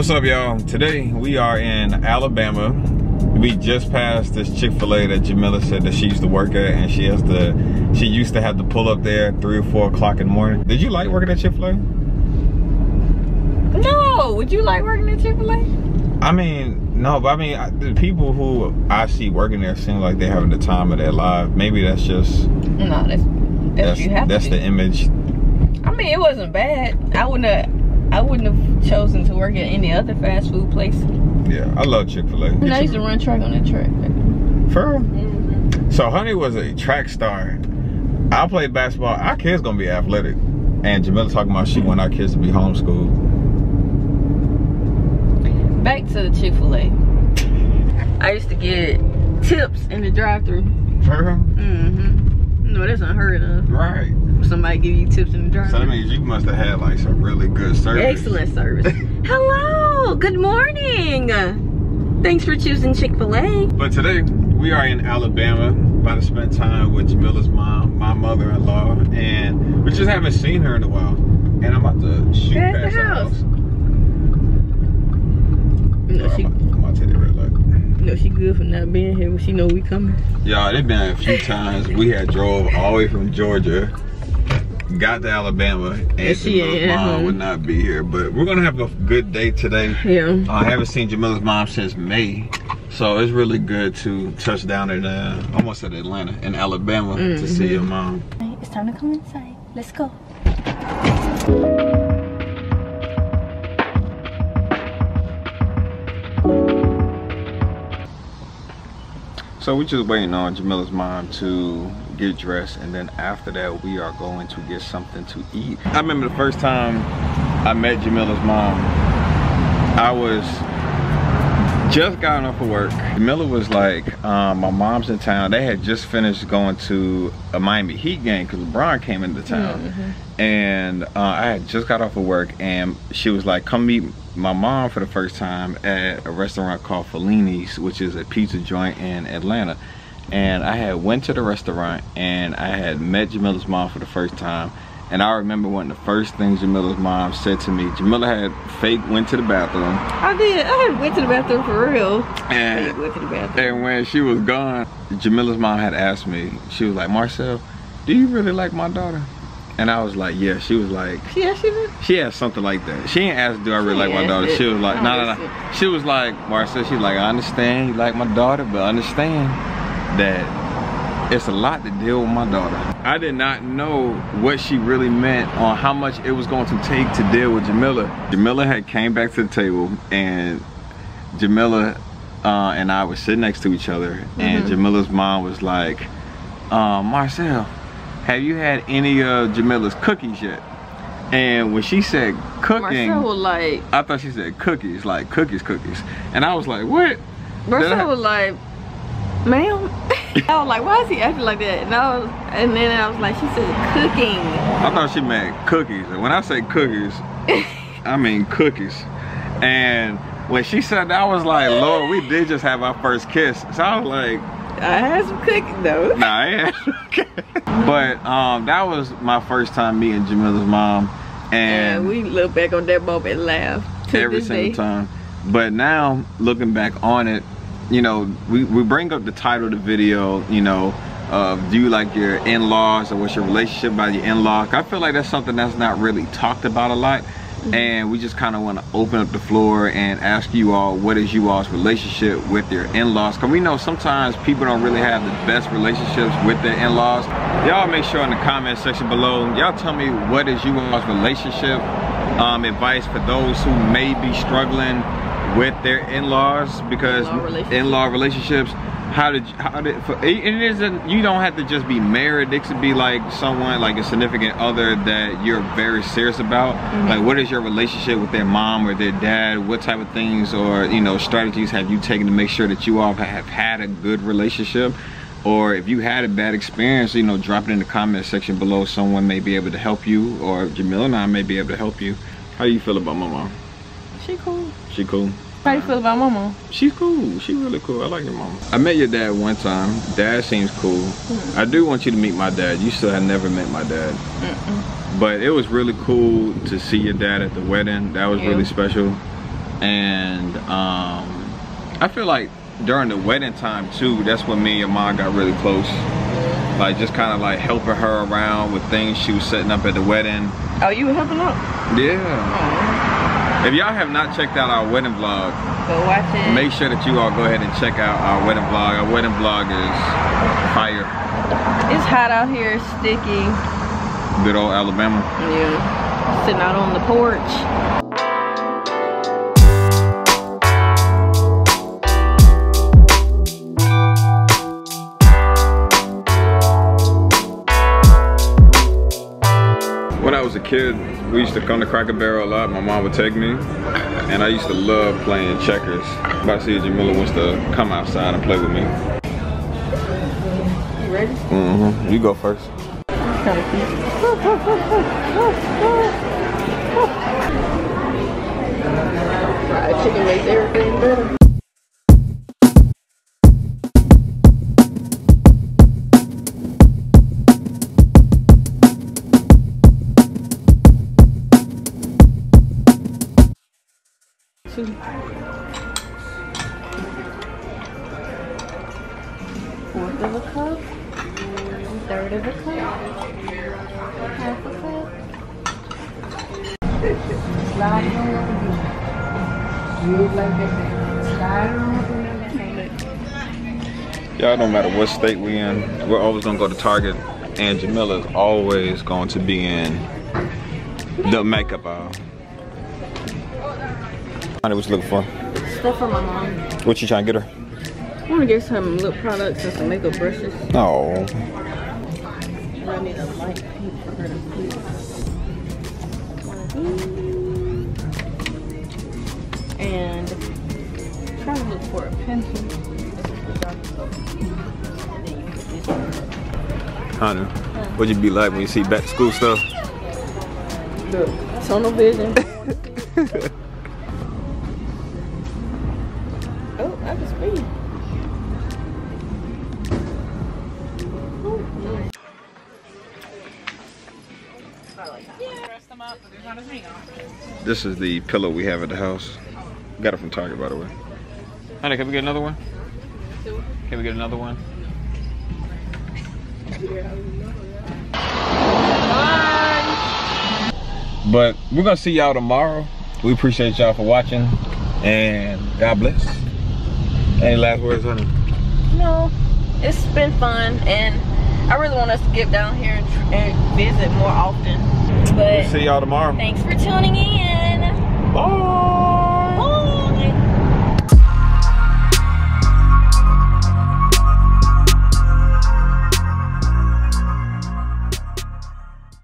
What's up, y'all? Today we are in Alabama. We just passed this Chick-fil-A that Jamilah said that she used to work at, and she has to. She used to have to pull up there at three or four o'clock in the morning. Did you like working at Chick-fil-A? No, would you like working at Chick-fil-A? I mean, no, but I mean, I, the people who I see working there seem like they're having the time of their life. Maybe that's just No, that's that's, that's, you have that's the image. I mean, it wasn't bad. I wouldn't have. I wouldn't have chosen to work at any other fast food place. Yeah, I love Chick-fil-A. And I used to run track on that track. For real? So Honey was a track star. I played basketball. Our kids gonna be athletic. And Jamilah talking about she want our kids to be homeschooled. Back to the Chick-fil-A. I used to get tips in the drive-through. For real? Mm-hmm. No, that's unheard of. Right. Somebody give you tips in the drive. So that means you must have had like some really good service. Excellent service. Hello. Good morning. Thanks for choosing Chick-fil-A. But today we are in Alabama, about to spend time with Jamilah's mom, my mother-in-law, and we just haven't seen her in a while. And I'm about to shoot the past her house. house. No, Oh, she, I'm, about, I'm about to take the red light. no, she good for not being here, but she know we coming. Y'all, it been a few times we had drove all the way from Georgia, got to Alabama, and And she Jamilah's ain't mom home. would not be here. But we're gonna have a good day today. Yeah. I haven't seen Jamilah's mom since May, so it's really good to touch down in uh, almost at Atlanta, in Alabama, to see Mm-hmm. your mom. It's time to come inside. Let's go. So we're just waiting on Jamilah's mom to get dressed, and then after that, we are going to get something to eat. I remember the first time I met Jamilah's mom. I was just gotten off of work. Jamilah was like, um, my mom's in town. They had just finished going to a Miami Heat game because LeBron came into town. And uh, I had just got off of work and she was like, come meet my mom for the first time at a restaurant called Fellini's, which is a pizza joint in Atlanta. And I had went to the restaurant and I had met Jamilah's mom for the first time. And I remember one of the first things Jamilah's mom said to me, Jamilah had fake went to the bathroom I did. I had went to the bathroom for real. And went to the bathroom. and when she was gone, Jamilah's mom had asked me, she was like, Marcel, do you really like my daughter? And I was like, yeah. She was like, Yeah, she did. she had something like that. She didn't ask, do I really She like my daughter? it. She was like, no, no, no. She was like, Marcel, she's like, I understand you like my daughter, but understand that it's a lot to deal with my daughter. I did not know what she really meant on how much it was going to take to deal with Jamilah. Jamilah had came back to the table and Jamilah uh, and I were sitting next to each other and Jamilah's mom was like, uh, Marcel, have you had any of Jamilah's cookies yet? And when she said cooking, Marcel was like, I thought she said cookies, like cookies, cookies. And I was like, what? Marcel was like, ma'am. I was like, why is he acting like that? And I was, and then I was like, she said cooking. I thought she meant cookies. And when I say cookies, I mean cookies. And when she said that, I was like, Lord, we did just have our first kiss. So I was like, I had some cooking though. nah, yeah. okay. But um, that was my first time meeting Jamilah's mom. And And we look back on that moment and laugh. every single day. time. But now looking back on it, you know, we, we bring up the title of the video, you know, of do you like your in-laws or what's your relationship by your in-laws? I feel like that's something that's not really talked about a lot. Mm-hmm. And we just kind of want to open up the floor and ask you all what is you all's relationship with your in-laws because we know sometimes people don't really have the best relationships with their in-laws y'all make sure in the comment section below y'all tell me what is you all's relationship um, advice for those who may be struggling with their in-laws because In-law relationships. in-law relationships how did how did for, it it isn't you don't have to just be married. It could be like someone like a significant other that you're very serious about. Like what is your relationship with their mom or their dad? What type of things or you know strategies have you taken to make sure that you all have had a good relationship or if you had a bad experience you know drop it in the comment section below someone may be able to help you or Jamilah and I may be able to help you how do you feel about my mom She cool. she cool How do you feel about mama? She's cool. She really cool. I like your mama. I met your dad one time. Dad seems cool. I do want you to meet my dad. You still have never met my dad. But it was really cool to see your dad at the wedding. That was Yeah. really special. and um, I feel like during the wedding time too, that's when me and your mom got really close. Like just kind of like helping her around with things she was setting up at the wedding. Oh, you were helping out? Yeah. Oh. If y'all have not checked out our wedding vlog, Go watch it. make sure that you all go ahead and check out our wedding vlog. Our wedding vlog is fire. It's hot out here, sticky. Good old Alabama. Yeah. Sitting out on the porch. Kid, we used to come to Cracker Barrel a lot. My mom would take me, and I used to love playing checkers. To see Jamilah wants to come outside and play with me. You ready? Mm-hmm. You go first. Kind of cute. Fried chicken makes everything better. Fourth of a cup. Third of a cup. Half a cup. Slide like. Slide on. Y'all, no matter what state we in, we're always gonna go to Target, and Jamilah's always going to be in the makeup aisle. What you looking for? Stuff for my mom. What you trying to get her? I want to get some lip products and some makeup brushes. Oh, I need a light pink for her to put. One of these. And trying to look for a pencil. And then you put this one. honey, what'd you be like when you see back to school stuff? Look, tunnel vision. This is the pillow we have at the house. Got it from Target, by the way. Honey, can we get another one? Can we get another one? But we're gonna see y'all tomorrow. We appreciate y'all for watching, and God bless. Any last words, honey? No, it's been fun, and I really want us to get down here and, and visit more often. But we'll See y'all tomorrow. thanks for tuning in. Bye.